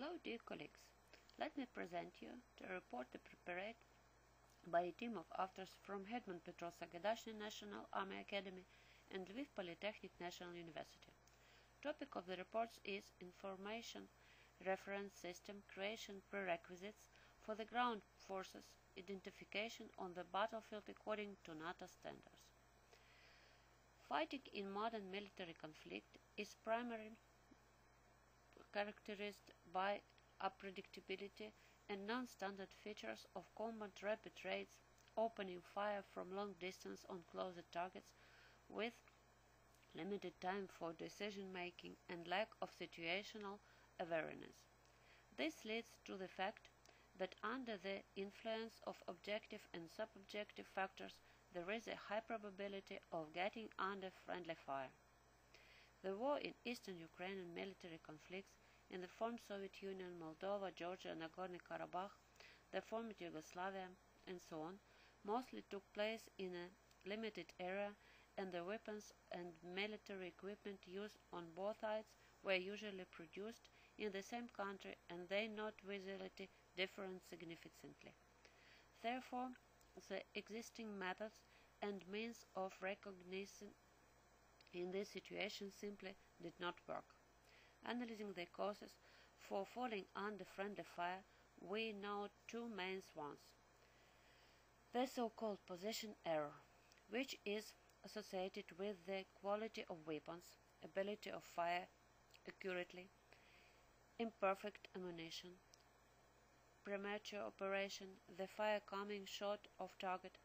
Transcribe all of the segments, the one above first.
Hello, dear colleagues. Let me present you the report prepared by a team of authors from Hetman Petro Sahaidachnyi National Army Academy and Lviv Polytechnic National University. Topic of the reports is Information Reference System Creation Prerequisites for the Ground Forces Identification on the Battlefield according to NATO standards. Fighting in modern military conflict is primarily characterized by unpredictability and non-standard features of combat rapid raids, opening fire from long distance on closer targets with limited time for decision making and lack of situational awareness. This leads to the fact that under the influence of objective and subjective factors there is a high probability of getting under friendly fire. The war in eastern Ukrainian military conflicts in the former Soviet Union, Moldova, Georgia, Nagorno-Karabakh, the former Yugoslavia, and so on, mostly took place in a limited area and the weapons and military equipment used on both sides were usually produced in the same country and they not visually different significantly. Therefore, the existing methods and means of recognition in this situation simply did not work. Analyzing the causes for falling under friendly fire, we know two main ones. The so-called position error, which is associated with the quality of weapons, ability of fire accurately, imperfect ammunition, premature operation, the fire coming short of target,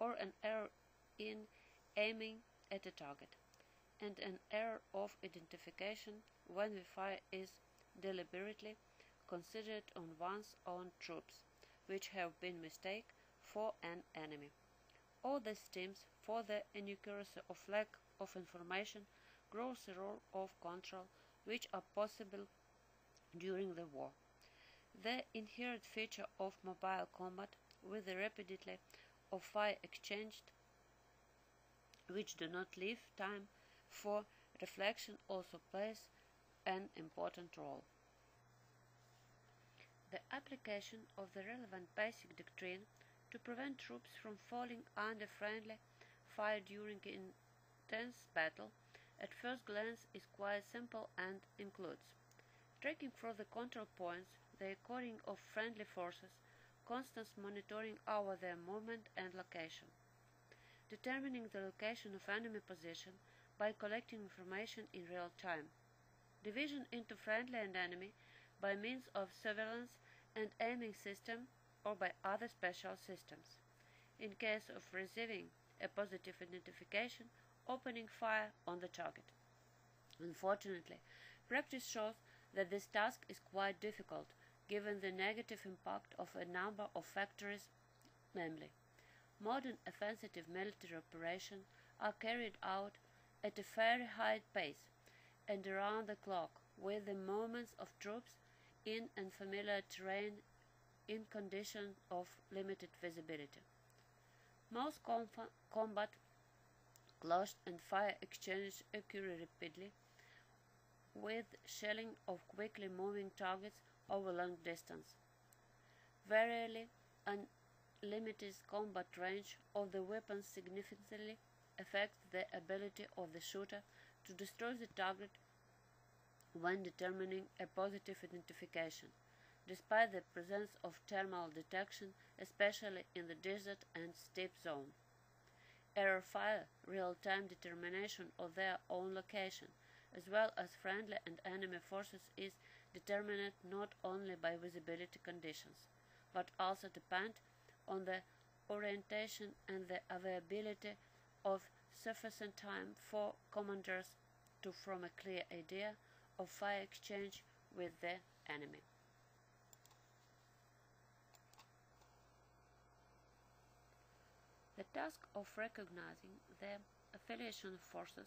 or an error in aiming at a target, and an error of identification when the fire is deliberately considered on one's own troops, which have been mistaken for an enemy. All this stems for the inaccuracy of lack of information, gross error of control, which are possible during the war. The inherent feature of mobile combat with the rapidity of fire exchanged, which do not leave time for reflection, also plays an important role. The application of the relevant basic doctrine to prevent troops from falling under friendly fire during intense battle at first glance is quite simple and includes tracking for the control points the recording of friendly forces, constant monitoring over their movement and location, determining the location of enemy position by collecting information in real time, division into friendly and enemy by means of surveillance and aiming system or by other special systems. In case of receiving a positive identification, opening fire on the target. Unfortunately, practice shows that this task is quite difficult given the negative impact of a number of factors, namely, modern offensive military operations are carried out at a very high pace and around the clock with the movements of troops in unfamiliar terrain in conditions of limited visibility. Most combat closed and fire exchange occur rapidly with shelling of quickly moving targets over long distance. Rarely, unlimited combat range of the weapons significantly affects the ability of the shooter to destroy the target when determining a positive identification, despite the presence of thermal detection, especially in the desert and steppe zone. Error fire real-time determination of their own location, as well as friendly and enemy forces is determined not only by visibility conditions, but also depend on the orientation and the availability of sufficient time for commanders to form a clear idea of fire exchange with the enemy. The task of recognizing the affiliation of forces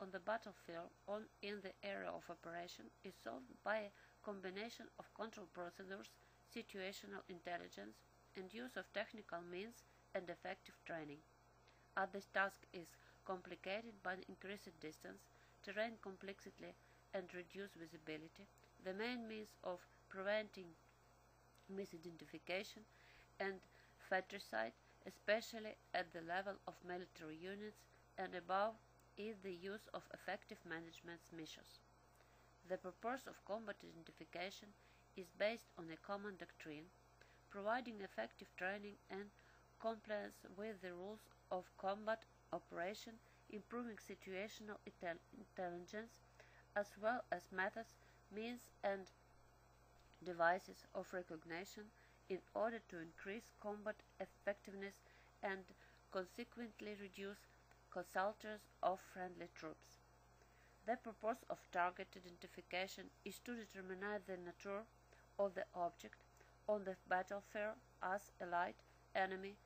on the battlefield or in the area of operation is solved by a combination of control procedures, situational intelligence, and use of technical means and effective training. As this task is complicated by increased distance, terrain complexity, and reduced visibility, the main means of preventing misidentification and fratricide, especially at the level of military units, and above is the use of effective management measures. The purpose of combat identification is based on a common doctrine, providing effective training and compliance with the rules of combat operation, improving situational intelligence, as well as methods, means, and devices of recognition in order to increase combat effectiveness and consequently reduce casualties of friendly troops. The purpose of target identification is to determine the nature of the object on the battlefield as allied, enemy,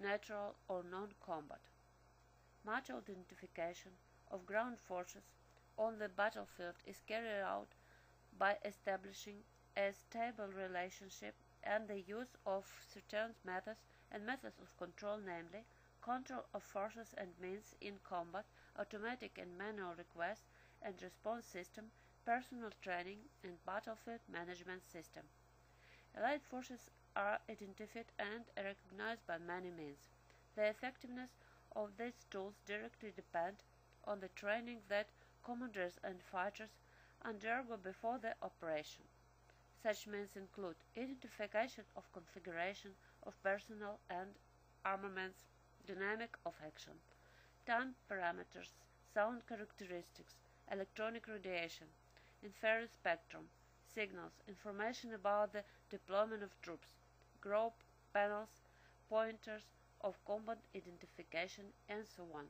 natural or non-combat. Much identification of ground forces on the battlefield is carried out by establishing a stable relationship and the use of certain methods and methods of control, namely control of forces and means in combat, automatic and manual request and response system, personal training, and battlefield management system. Allied forces are identified and recognized by many means. The effectiveness of these tools directly depend on the training that commanders and fighters undergo before the operation. Such means include identification of configuration of personnel and armaments, dynamic of action, time parameters, sound characteristics, electronic radiation, infrared spectrum, signals, information about the deployment of troops, group panels, pointers of combat identification, and so on.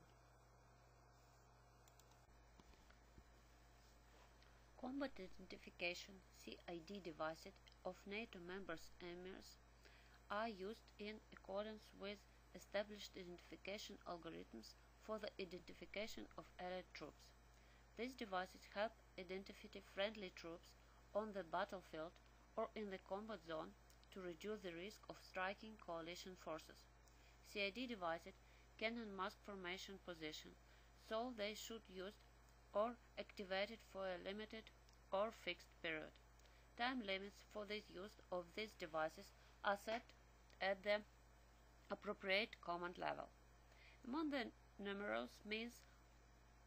Combat identification CID devices of NATO members emirs are used in accordance with established identification algorithms for the identification of allied troops. These devices help identify friendly troops on the battlefield or in the combat zone to reduce the risk of striking coalition forces. CID devices can unmask formation position, so they should used or activated for a limited or fixed period. Time limits for the use of these devices are set at the appropriate command level. Among the numerous means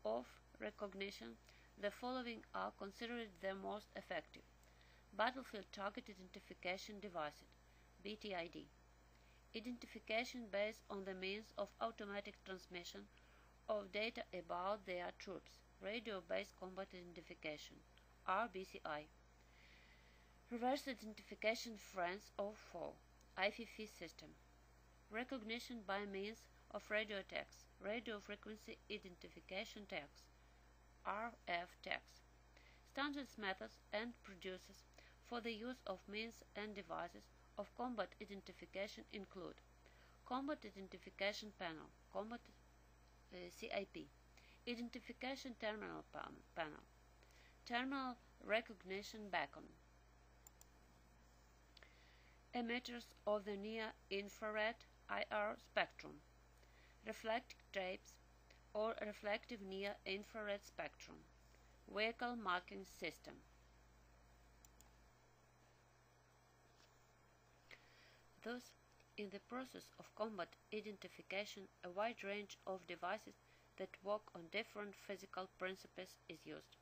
of recognition, the following are considered the most effective. Battlefield Target Identification Devices BTID Identification based on the means of automatic transmission of data about their troops. Radio-based combat identification RBCI Reverse identification friends or foe IFF system. Recognition by means of radio tags Radio frequency identification tags RF tags Standards methods and producers for the use of means and devices of combat identification include Combat Identification Panel, Combat uh, CIP, Identification Terminal Panel, Terminal Recognition Beacon, Emitters of the Near Infrared IR spectrum, Reflective tapes or Reflective Near Infrared spectrum, Vehicle Marking System. Thus, in the process of combat identification, a wide range of devices that work on different physical principles is used.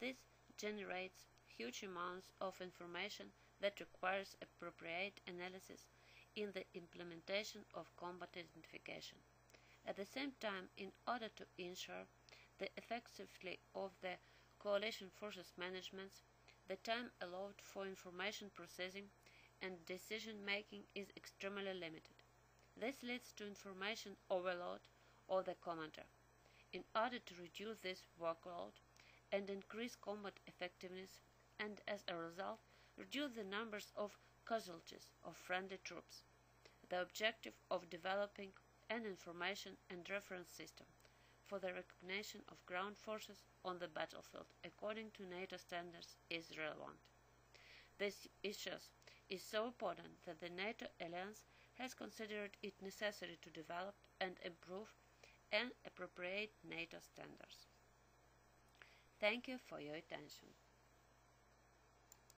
This generates huge amounts of information that requires appropriate analysis in the implementation of combat identification. At the same time, in order to ensure the effectiveness of the coalition forces management, the time allowed for information processing and decision making is extremely limited. This leads to information overload of the commander. In order to reduce this workload and increase combat effectiveness, and as a result, reduce the numbers of casualties of friendly troops, the objective of developing an information and reference system for the recognition of ground forces on the battlefield according to NATO standards is relevant. These issues is so important that the NATO alliance has considered it necessary to develop and improve and appropriate NATO standards. Thank you for your attention.